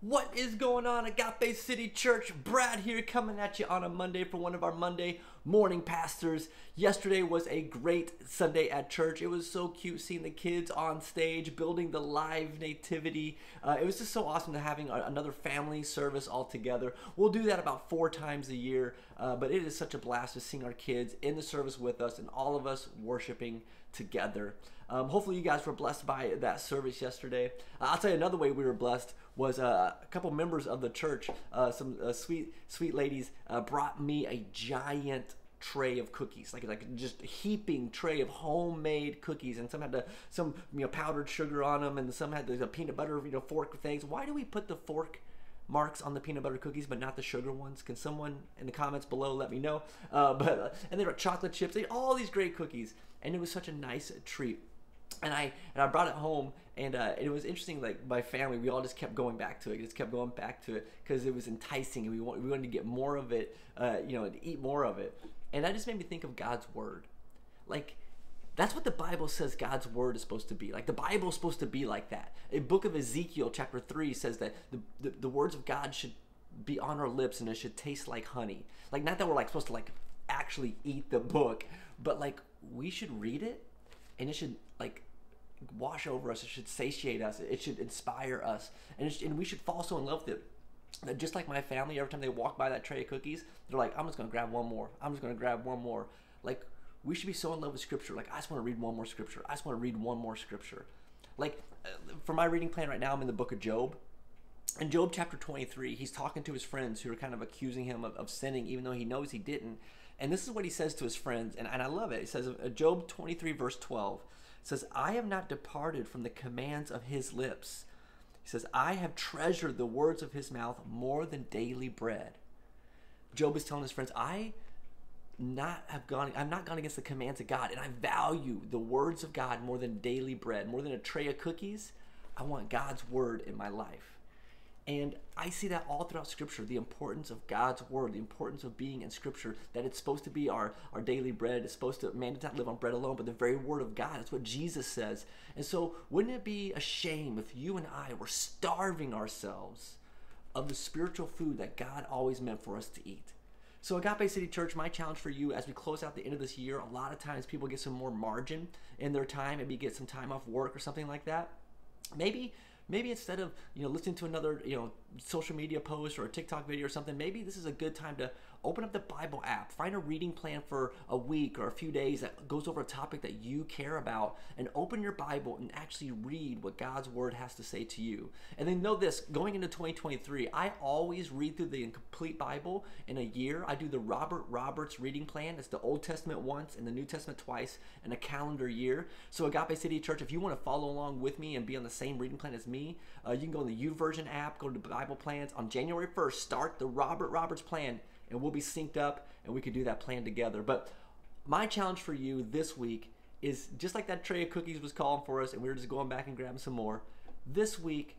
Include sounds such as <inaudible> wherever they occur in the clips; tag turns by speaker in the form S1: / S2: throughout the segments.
S1: What is going on, Agape City Church? Brad here coming at you on a Monday for one of our Monday morning pastors. Yesterday was a great Sunday at church. It was so cute seeing the kids on stage building the live nativity. Uh, it was just so awesome to having a, another family service all together. We'll do that about four times a year, uh, but it is such a blast to seeing our kids in the service with us and all of us worshiping together. Um, hopefully, you guys were blessed by that service yesterday. Uh, I'll tell you another way we were blessed was uh, a couple members of the church, uh, some uh, sweet sweet ladies, uh, brought me a giant tray of cookies, like like just heaping tray of homemade cookies, and some had some you know powdered sugar on them, and some had the, the peanut butter you know fork things. Why do we put the fork? marks on the peanut butter cookies, but not the sugar ones. Can someone in the comments below let me know? Uh, <laughs> but and there were chocolate chips, they all these great cookies, and it was such a nice treat and I and I brought it home, and uh, it was interesting. Like my family, we all just kept going back to it. Just kept going back to it because it was enticing, and we want, we wanted to get more of it. Uh, you know, to eat more of it, and that just made me think of God's word. Like that's what the Bible says God's word is supposed to be. Like the Bible is supposed to be like that. A book of Ezekiel, chapter three, says that the, the, the words of God should be on our lips and it should taste like honey. Like not that we're like supposed to like actually eat the book, but like we should read it and it should like wash over us. It should satiate us. It should inspire us, and, and we should fall so in love with it. That just like my family, every time they walk by that tray of cookies, they're like, "I'm just gonna grab one more. I'm just gonna grab one more." Like we should be so in love with Scripture. Like I just want to read one more Scripture. I just want to read one more Scripture. Like uh, for my reading plan right now, I'm in the book of Job. In Job chapter 23, he's talking to his friends who are kind of accusing him of, of sinning, even though he knows he didn't. And this is what he says to his friends, and, and I love it. He says, uh, Job 23, verse 12 says, I have not departed from the commands of his lips. He says, I have treasured the words of his mouth more than daily bread. Job is telling his friends, I not have gone I'm not gone against the commands of God and I value the words of God more than daily bread, more than a tray of cookies. I want God's word in my life. And I see that all throughout Scripture the importance of God's Word, the importance of being in Scripture, that it's supposed to be our, our daily bread. It's supposed to, man does not live on bread alone, but the very Word of God. That's what Jesus says. And so, wouldn't it be a shame if you and I were starving ourselves of the spiritual food that God always meant for us to eat? So, Agape City Church, my challenge for you as we close out the end of this year, a lot of times people get some more margin in their time, maybe get some time off work or something like that. Maybe maybe instead of you know listening to another you know social media post or a TikTok video or something, maybe this is a good time to open up the Bible app, find a reading plan for a week or a few days that goes over a topic that you care about, and open your Bible and actually read what God's Word has to say to you. And then know this going into 2023, I always read through the complete Bible in a year. I do the Robert Roberts reading plan. It's the Old Testament once and the New Testament twice in a calendar year. So, Agape City Church, if you want to follow along with me and be on the same reading plan as me, uh, you can go in the YouVersion app, go to Bible plans. On January 1st, start the Robert Roberts plan and we'll be synced up and we can do that plan together. But my challenge for you this week is just like that tray of cookies was calling for us and we were just going back and grabbing some more. This week,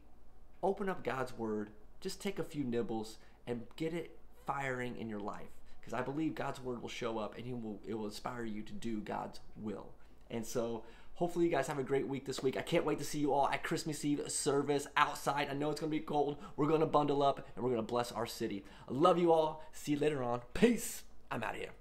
S1: open up God's Word, just take a few nibbles and get it firing in your life. Because I believe God's Word will show up and he will, it will inspire you to do God's will. And so Hopefully, you guys have a great week this week. I can't wait to see you all at Christmas Eve service outside. I know it's going to be cold. We're going to bundle up and we're going to bless our city. I love you all. See you later on. Peace. I'm out of here.